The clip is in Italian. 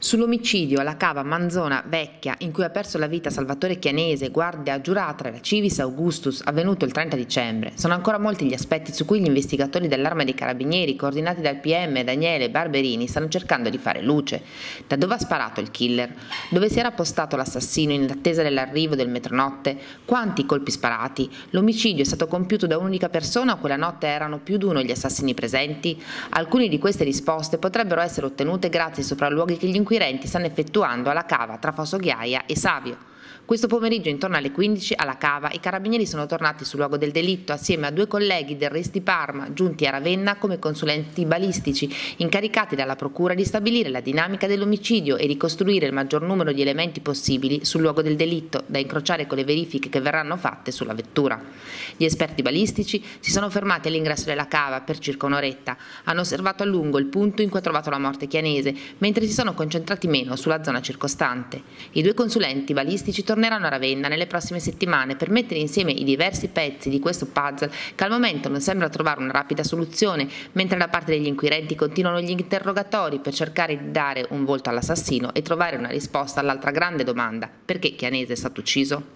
Sull'omicidio alla cava Manzona Vecchia, in cui ha perso la vita Salvatore Chianese, guardia giurata della Civis Augustus, avvenuto il 30 dicembre, sono ancora molti gli aspetti su cui gli investigatori dell'Arma dei Carabinieri, coordinati dal PM Daniele Barberini, stanno cercando di fare luce. Da dove ha sparato il killer? Dove si era postato l'assassino in attesa dell'arrivo del metronotte? Quanti colpi sparati? L'omicidio è stato compiuto da un'unica persona o quella notte erano più di uno gli assassini presenti? Alcune di queste risposte potrebbero essere ottenute grazie ai sopralluoghi che gli inquirenti stanno effettuando alla cava tra Fossoghiaia e Savio. Questo pomeriggio intorno alle 15 alla cava i carabinieri sono tornati sul luogo del delitto assieme a due colleghi del RIS di Parma giunti a Ravenna come consulenti balistici incaricati dalla procura di stabilire la dinamica dell'omicidio e ricostruire il maggior numero di elementi possibili sul luogo del delitto da incrociare con le verifiche che verranno fatte sulla vettura. Gli esperti balistici si sono fermati all'ingresso della cava per circa un'oretta, hanno osservato a lungo il punto in cui ha trovato la morte chianese, mentre si sono concentrati meno sulla zona circostante. I due consulenti balistici tornano torneranno a Ravenna nelle prossime settimane per mettere insieme i diversi pezzi di questo puzzle che al momento non sembra trovare una rapida soluzione, mentre da parte degli inquirenti continuano gli interrogatori per cercare di dare un volto all'assassino e trovare una risposta all'altra grande domanda, perché Chianese è stato ucciso?